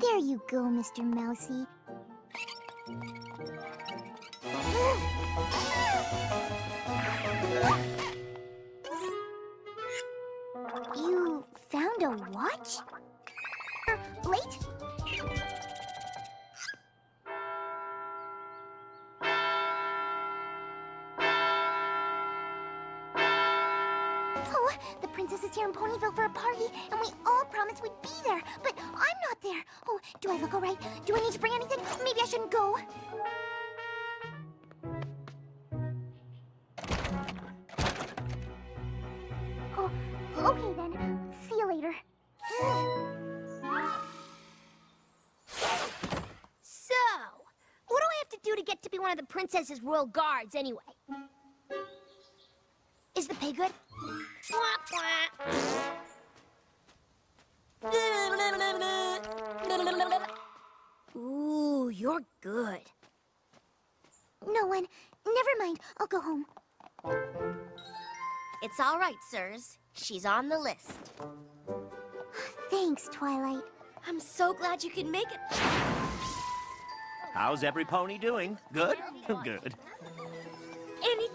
There you go, Mr. Mousy. You found a watch? Oh, the princess is here in Ponyville for a party, and we all promised we'd be there, but I'm not there. Oh, do I look all right? Do I need to bring anything? Maybe I shouldn't go. Oh, okay then. See you later. So, what do I have to do to get to be one of the princess's royal guards anyway? Is the pay good? Ooh, you're good. No one. Never mind. I'll go home. It's all right, sirs. She's on the list. Thanks, Twilight. I'm so glad you can make it. How's every pony doing? Good? Good.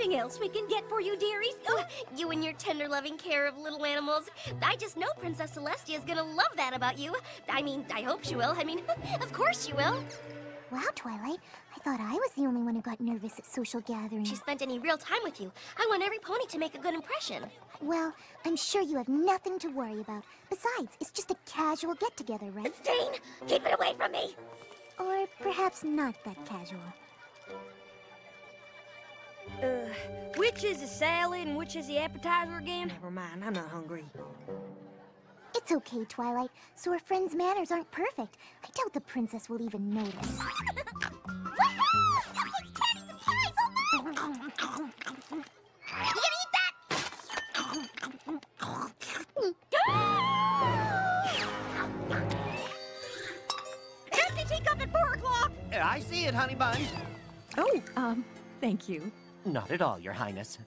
Anything else we can get for you, dearies? Oh, you and your tender, loving care of little animals. I just know Princess Celestia is gonna love that about you. I mean, I hope she will. I mean, of course she will. Wow, Twilight. I thought I was the only one who got nervous at social gatherings. She spent any real time with you. I want every pony to make a good impression. Well, I'm sure you have nothing to worry about. Besides, it's just a casual get-together, right? Stain, keep it away from me. Or perhaps not that casual. Which is the salad and which is the appetizer again? Never mind, I'm not hungry. It's okay, Twilight. So our friends' manners aren't perfect. I doubt the princess will even notice. Empty teacup at four o'clock! I see it, honey bun. Oh, um, thank you. Not at all, your highness.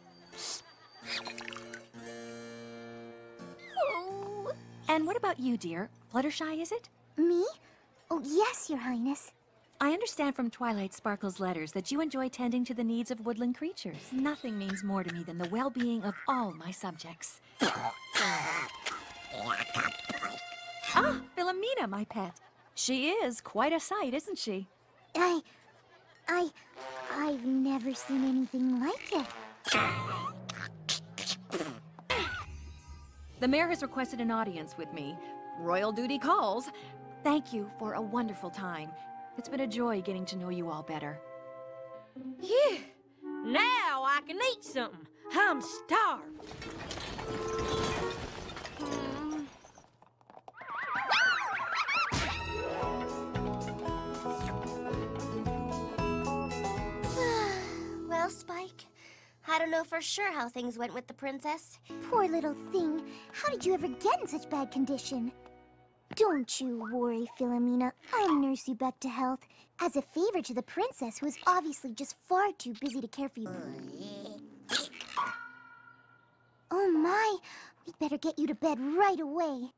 And what about you, dear? Fluttershy, is it? Me? Oh, yes, Your Highness. I understand from Twilight Sparkle's letters that you enjoy tending to the needs of woodland creatures. Nothing means more to me than the well-being of all my subjects. ah, Philomena, my pet. She is quite a sight, isn't she? I... I... I've never seen anything like it. The mayor has requested an audience with me. Royal duty calls. Thank you for a wonderful time. It's been a joy getting to know you all better. Phew! Now I can eat something. I'm starved. Know for sure how things went with the princess. Poor little thing. How did you ever get in such bad condition? Don't you worry, Philomena. I'll nurse you back to health. As a favor to the princess, who is obviously just far too busy to care for you. Oh my! We'd better get you to bed right away.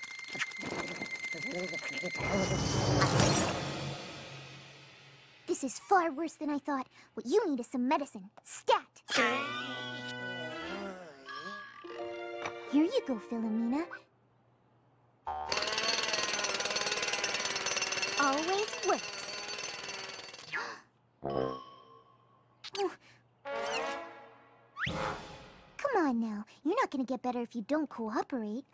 This is far worse than I thought. What you need is some medicine. Stat! Here you go, Philomena. Always works. Come on now. You're not gonna get better if you don't cooperate.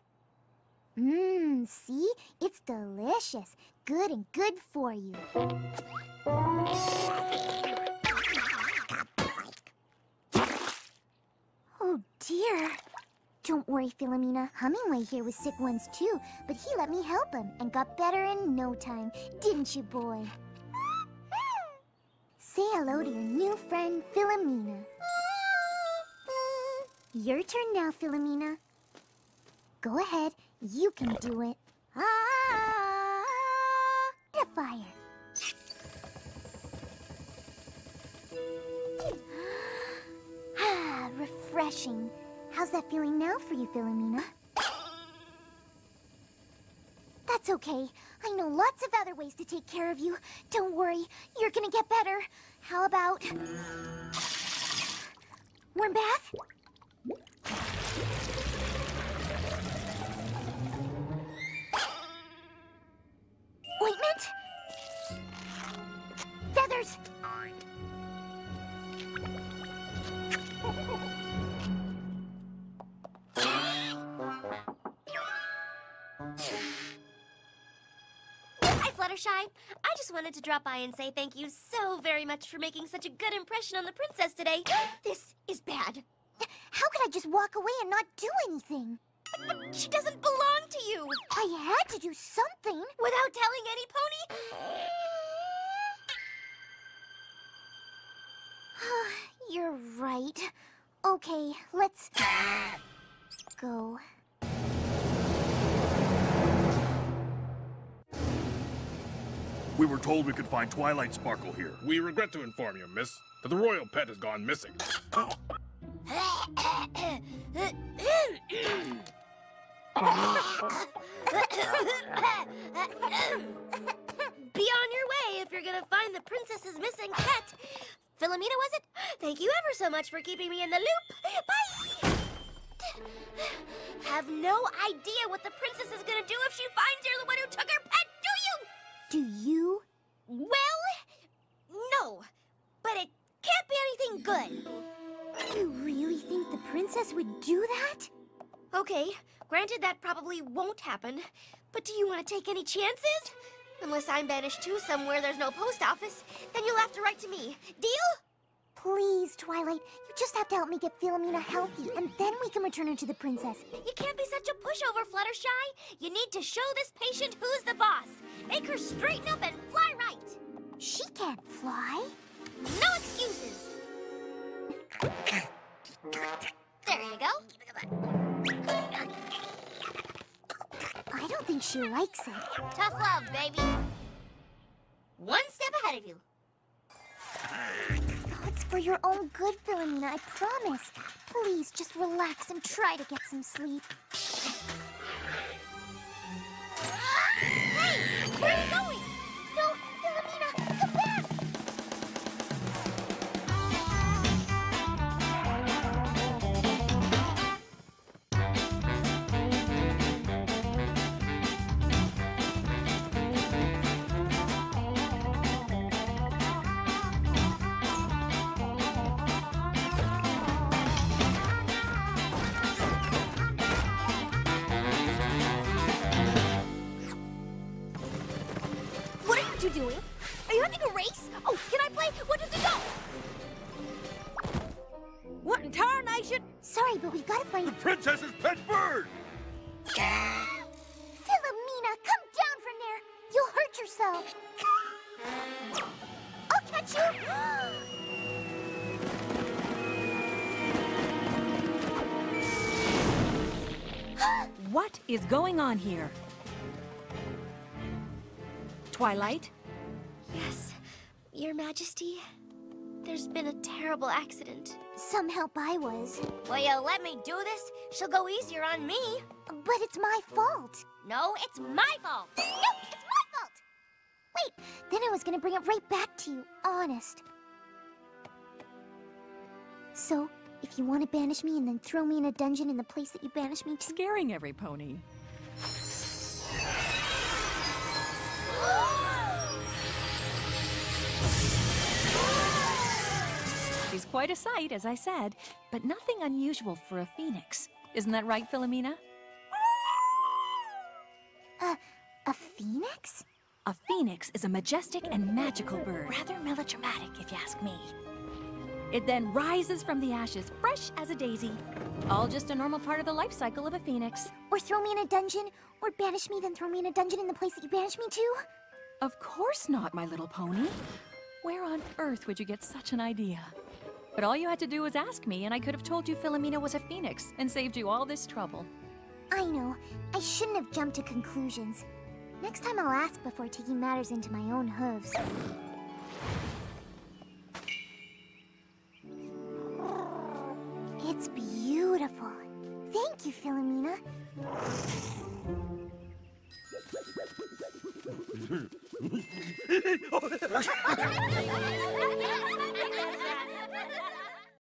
Mmm, see? It's delicious. Good and good for you. Oh dear. Don't worry, Philomena. Hummingway here was sick once too, but he let me help him and got better in no time. Didn't you, boy? Say hello to your new friend, Philomena. Your turn now, Philomena. Go ahead, you can do it. Ah! The fire. ah, refreshing. How's that feeling now for you, Philomena? That's okay. I know lots of other ways to take care of you. Don't worry, you're gonna get better. How about... Warm bath? Hi, Fluttershy. I just wanted to drop by and say thank you so very much for making such a good impression on the princess today. This is bad. How could I just walk away and not do anything? But she doesn't belong to you. I had to do something. Without telling any pony? You're right. Okay, let's go. We were told we could find Twilight Sparkle here. We regret to inform you, miss, that the royal pet has gone missing. Be on your way if you're gonna find the princess's missing pet. Philomena, was it? Thank you ever so much for keeping me in the loop. Bye! Have no idea what the princess is gonna do if she finds you're the one who took her pet, do you? Do you? Well, no. But it can't be anything good. You really think the princess would do that? Okay, granted that probably won't happen. But do you want to take any chances? Unless I'm banished too somewhere there's no post office, then you'll have to write to me. Deal? Please, Twilight, you just have to help me get Philomena healthy, and then we can return her to the princess. You can't be such a pushover, Fluttershy. You need to show this patient who's the boss. Make her straighten up and fly right. She can't fly. No excuses. There you go. I don't think she likes it. Tough love, baby. One step ahead of you. Oh, it's for your own good, Philomena, I promise. Please, just relax and try to get some sleep. Doing? Eh? Are you having a race? Oh, can I play? What does it go? What in tarnation? Sorry, but we gotta find... The princess's pet bird! Philomena, come down from there! You'll hurt yourself! I'll catch you! What is going on here? Twilight? Yes, Your Majesty. There's been a terrible accident. Some help I was. Will you let me do this? She'll go easier on me. But it's my fault. No, it's my fault. No, it's my fault! Wait, then I was gonna bring it right back to you, honest. So, if you want to banish me and then throw me in a dungeon in the place that you banished me to, Scaring every pony. She's quite a sight, as I said, but nothing unusual for a phoenix. Isn't that right, Philomena? uh, a phoenix? A phoenix is a majestic and magical bird. Rather melodramatic, if you ask me. It then rises from the ashes, fresh as a daisy. All just a normal part of the life cycle of a phoenix. Or throw me in a dungeon? Or banish me, then throw me in a dungeon in the place that you banished me to? Of course not, my little pony. Where on earth would you get such an idea? But all you had to do was ask me, and I could have told you Philomena was a phoenix and saved you all this trouble. I know. I shouldn't have jumped to conclusions. Next time I'll ask before taking matters into my own hooves. It's beautiful. beautiful. Thank you, Philomena.